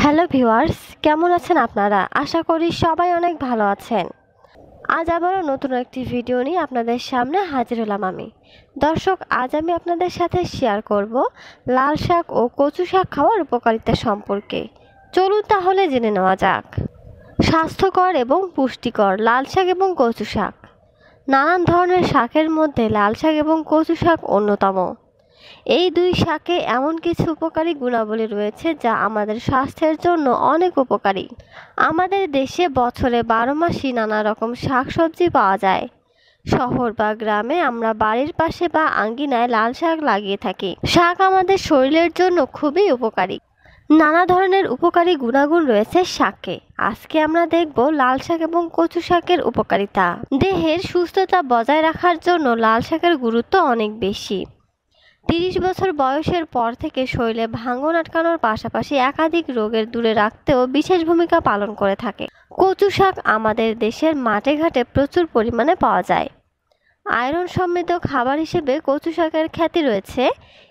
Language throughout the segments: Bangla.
হ্যালো ভিউয়ার্স, কেমন আছেন আপনারা? আশা করি সবাই অনেক ভালো আছেন। আজ আবারও নতুন একটি ভিডিও নিয়ে আপনাদের সামনে হাজির হলাম আমি। দর্শক, আজ আমি আপনাদের সাথে শেয়ার করব লাল শাক ও কচু শাক খাওয়ার উপকারিতা সম্পর্কে। চলুন তাহলে জেনে নেওয়া যাক। স্বাস্থ্যকর এবং পুষ্টিকর লাল শাক এবং কচু শাক। নানান ধরনের শাকের মধ্যে লাল শাক এবং কচু শাক অন্যতম। এই দুই শাকে এমন কিছু উপকারী গুণাবলী রয়েছে যা আমাদের স্বাস্থ্যের জন্য অনেক উপকারী। আমাদের দেশে বছরে বারো মাসই নানা রকম শাকসবজি পাওয়া যায়। শহর বা গ্রামে আমরা বাড়ির পাশে বা আঙ্গিনায় লাল শাক লাগিয়ে থাকি। শাক আমাদের শরীরের জন্য খুবই উপকারী। নানা ধরনের উপকারী গুণাগুণ রয়েছে শাকে। আজকে আমরা দেখব লাল শাক এবং কচু শাকের উপকারিতা। দেহের সুস্থতা বজায় রাখার জন্য লাল শাকের গুরুত্ব অনেক বেশি। তিরিশ বছর বয়সের পর থেকে শরীরে ভাঙন আটকানোর পাশাপাশি একাধিক রোগের দূরে রাখতেও বিশেষ ভূমিকা পালন করে থাকে। কচু শাক আমাদের দেশের মাঠে ঘাটে প্রচুর পরিমাণে পাওয়া যায়। আয়রন সমৃদ্ধ খাবার হিসেবে কচু শাকের খ্যাতি রয়েছে।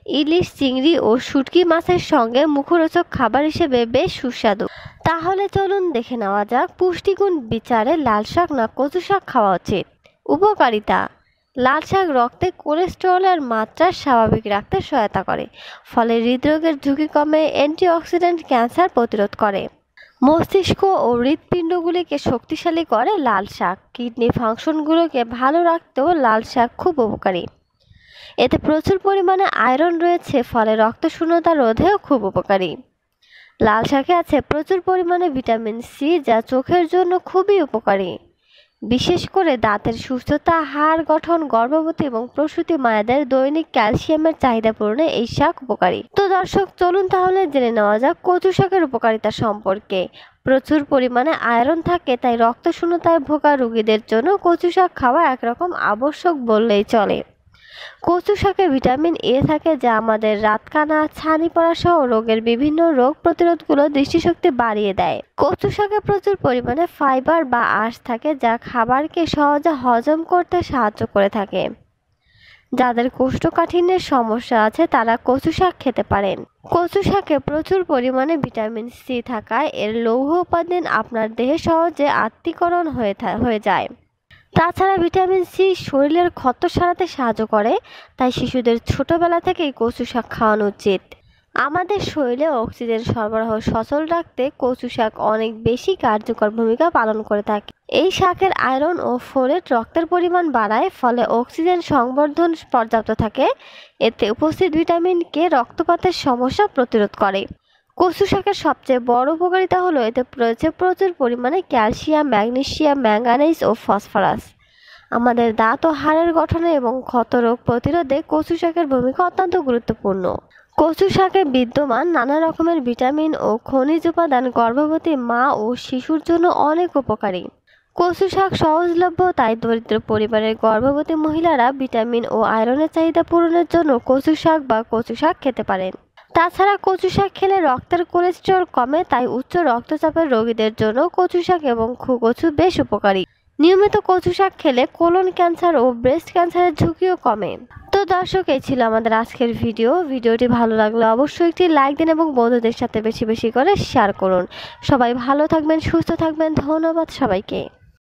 ইলিশ, চিংড়ি ও শুটকি মাছের সঙ্গে মুখরোচক খাবার হিসেবে বেশ সুস্বাদু। তাহলে চলুন দেখে নেওয়া যাক পুষ্টিগুণ বিচারে লাল শাক না কচু শাক খাওয়া উচিত। উপকারিতা লাল শাক রক্তে কোলেস্টেরলের মাত্রা স্বাভাবিক রাখতে সহায়তা করে, ফলে হৃদরোগের ঝুঁকি কমে অ্যান্টিঅক্সিডেন্ট ক্যান্সার প্রতিরোধ করে। মস্তিষ্ক ও হৃৎপিণ্ডগুলিকে শক্তিশালী করে লাল শাক। কিডনি ফাংশনগুলোকে ভালো রাখতেও লাল শাক খুব উপকারী। এতে প্রচুর পরিমাণে আয়রন রয়েছে, ফলে রক্ত শূন্যতা রোধেও খুব উপকারী। লাল শাকে আছে প্রচুর পরিমাণে ভিটামিন সি, যা চোখের জন্য খুবই উপকারী। বিশেষ করে দাঁতের সুস্থতা, হাড় গঠন, গর্ভবতী এবং প্রসূতি মায়েদের দৈনিক ক্যালসিয়ামের চাহিদা পূরণে এই শাক উপকারী। তো দর্শক, চলুন তাহলে জেনে নেওয়া যাক কচু শাকের উপকারিতা সম্পর্কে। প্রচুর পরিমাণে আয়রন থাকে, তাই রক্ত শূন্যতায় ভোগা রোগীদের জন্য কচু শাক খাওয়া একরকম আবশ্যক বললেই চলে। কচু শাকে ভিটামিন এ থাকে যা আমাদের রাতকানা ছানি পড়া সহ রোগের বিভিন্ন রোগ প্রতিরোধগুলো দৃষ্টিশক্তি বাড়িয়ে দেয়। কচু শাকে প্রচুর পরিমাণে ফাইবার বা আঁশ থাকে যা খাবারকে সহজে হজম করতে সাহায্য করে থাকে। যাদের কোষ্ঠকাঠিন্যের সমস্যা আছে, তারা কচু শাক খেতে পারেন। কচু শাকে প্রচুর পরিমাণে ভিটামিন সি থাকায় এর লৌহ উপাদান আপনার দেহে সহজে আত্মীকরণ হয়ে হয়ে যায়। তাছাড়া ভিটামিন সি শরীরের ক্ষত সারাতে সাহায্য করে, তাই শিশুদের ছোটবেলা থেকেই কচু শাক খাওয়ানো উচিত। আমাদের শরীরে অক্সিজেন সরবরাহ সচল রাখতে কচু শাক অনেক বেশি কার্যকর ভূমিকা পালন করে থাকে। এই শাকের আয়রন ও ফোলেট রক্তের পরিমাণ বাড়ায়, ফলে অক্সিজেন সংবর্ধন পর্যাপ্ত থাকে। এতে উপস্থিত ভিটামিন কে রক্তপাতের সমস্যা প্রতিরোধ করে। কচু শাকের সবচেয়ে বড় উপকারিতা হলো এতে রয়েছে প্রচুর পরিমাণে ক্যালসিয়াম, ম্যাগনেসিয়াম, ম্যাঙ্গানিজ ও ফসফরাস। আমাদের দাঁত ও হাড়ের গঠনে এবং ক্ষত রোগ প্রতিরোধে কচু শাকের ভূমিকা অত্যন্ত গুরুত্বপূর্ণ। কচু শাকে বিদ্যমান নানা রকমের ভিটামিন ও খনিজ উপাদান গর্ভবতী মা ও শিশুর জন্য অনেক উপকারী। কচু শাক সহজলভ্য, তাই দরিদ্র পরিবারের গর্ভবতী মহিলারা ভিটামিন ও আয়রনের চাহিদা পূরণের জন্য কচু শাক বা কচু শাক খেতে পারেন। তাছাড়া কচু শাক খেলে রক্তের কোলেস্টেরল কমে, তাই উচ্চ রক্তচাপের রোগীদের জন্য কচু শাক এবং খুকচু বেশ উপকারী। নিয়মিত কচু শাক খেলে কোলন ক্যান্সার ও ব্রেস্ট ক্যান্সারের ঝুঁকিও কমে। তো দর্শক, এই ছিল আমাদের আজকের ভিডিও। ভিডিওটি ভালো লাগলে অবশ্যই একটি লাইক দিন এবং বন্ধুদের সাথে বেশি বেশি করে শেয়ার করুন। সবাই ভালো থাকবেন, সুস্থ থাকবেন। ধন্যবাদ সবাইকে।